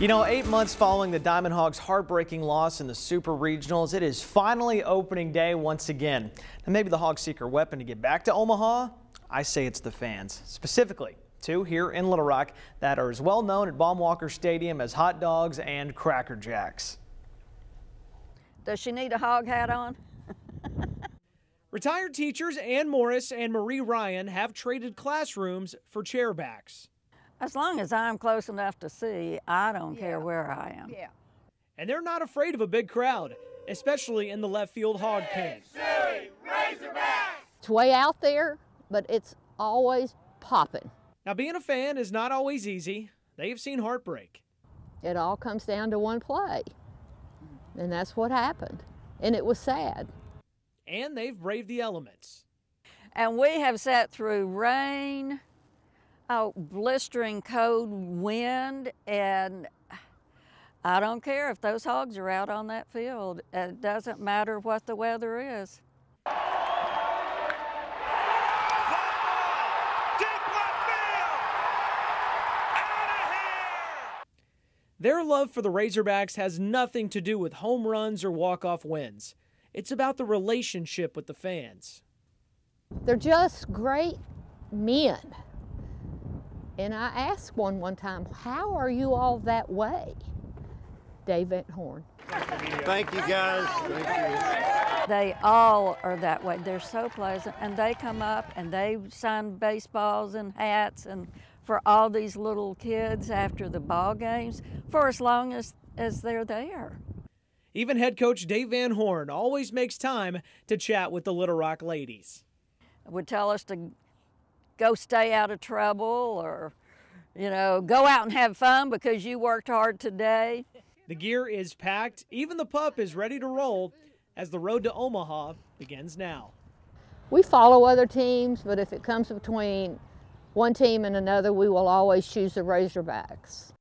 You know, eight months following the Diamond Hogs' heartbreaking loss in the Super Regionals, it is finally opening day once again. And maybe the Hogs' secret weapon to get back to Omaha? I say it's the fans. Specifically, two here in Little Rock that are as well known at Baum-Walker Stadium as hot dogs and Cracker Jacks. Does she need a hog hat on? Retired teachers Ann Morris and Marie Ryan have traded classrooms for chairbacks. As long as I'm close enough to see, I don't care where I am. Yeah. And they're not afraid of a big crowd, especially in the left field hog pen. It's way out there, but it's always popping. Now, being a fan is not always easy. They've seen heartbreak. It all comes down to one play. And that's what happened. And it was sad. And they've braved the elements. And we have sat through rain, oh, blistering cold wind, and I don't care if those hogs are out on that field. It doesn't matter what the weather is. Their love for the Razorbacks has nothing to do with home runs or walk-off wins. It's about the relationship with the fans. They're just great men. And I asked one one time, How are you all that way? Dave Van Horn. Thank you, guys. Thank you. They all are that way. They're so pleasant, and they come up and they sign baseballs and hats and for all these little kids after the ball games for as long as, as they're there. Even head coach Dave Van Horn always makes time to chat with the Little Rock ladies. Would tell us to go stay out of trouble or, you know, go out and have fun because you worked hard today. The gear is packed. Even the pup is ready to roll as the road to Omaha begins now. We follow other teams, but if it comes between one team and another, we will always choose the Razorbacks.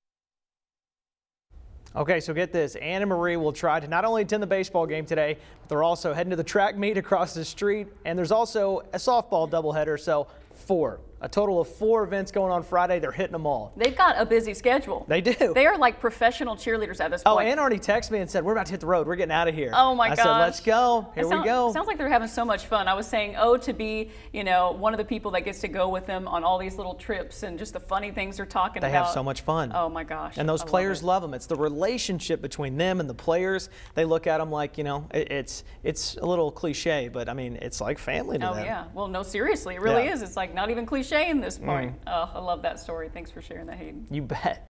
Okay, so get this. Anna Marie will try to not only attend the baseball game today, but they're also heading to the track meet across the street. And there's also a softball doubleheader. So four a total of four events going on Friday. They're hitting them all. They've got a busy schedule. They do. They are like professional cheerleaders at this oh, point. Oh, Ann already texted me and said, we're about to hit the road. We're getting out of here. Oh, my I gosh. said, let's go. Here sound, we go. Sounds like they're having so much fun. I was saying, oh, to be, you know, one of the people that gets to go with them on all these little trips and just the funny things they're talking they about. They have so much fun. Oh, my gosh. And those I players love, love, them. It's the relationship between them and the players. They look at them like, you know, it, it's it's a little cliche, but I mean, it's like family to oh, them. Oh, yeah. Well, no, seriously. It really yeah. is. It's like not even cliche in this point. Mm. Oh, I love that story. Thanks for sharing that, Hayden. You bet.